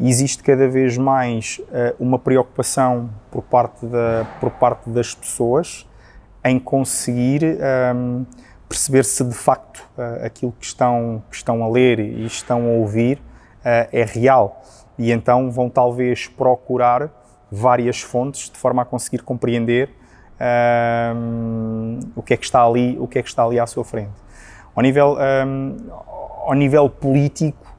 existe cada vez mais uh, uma preocupação por parte, da, por parte das pessoas em conseguir um, perceber se de facto uh, aquilo que estão, que estão a ler e estão a ouvir uh, é real. E então vão talvez procurar várias fontes de forma a conseguir compreender um, o que é que está ali, o que é que está ali à sua frente. Ao nível, um, ao nível político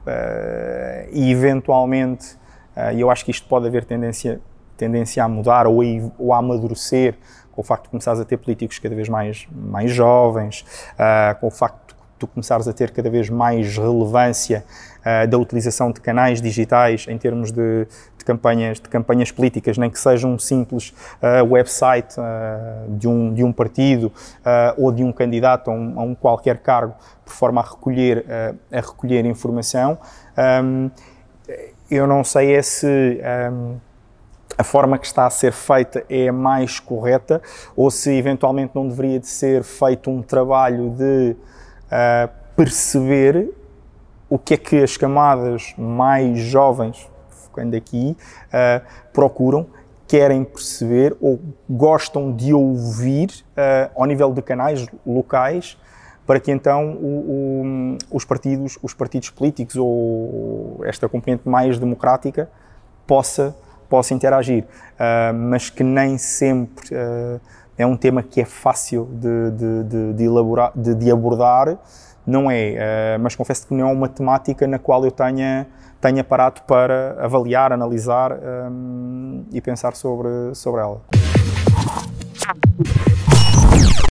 e eventualmente, uh, eu acho que isto pode haver tendência, tendência a mudar ou a, ou a amadurecer com o facto de começares a ter políticos cada vez mais, mais jovens, uh, com o facto tu começares a ter cada vez mais relevância uh, da utilização de canais digitais em termos de, de, campanhas, de campanhas políticas, nem que seja um simples uh, website uh, de, um, de um partido ou de um candidato a um, a um, qualquer cargo, por forma a recolher, a recolher informação. Um, eu não sei é se a forma que está a ser feita é a mais correta ou se eventualmente não deveria de ser feito um trabalho de perceber o que é que as camadas mais jovens, focando aqui, uh, procuram, querem perceber ou gostam de ouvir uh, ao nível de canais locais para que então o, o, os partidos, os partidos políticos ou esta componente mais democrática possa possa interagir, uh, mas que nem sempre uh, é um tema que é fácil de, de, de, de elaborar, de, abordar, não é, uh, mas confesso que não é uma temática na qual eu tenha, tenha parado para avaliar, analisar um, e pensar sobre, sobre ela.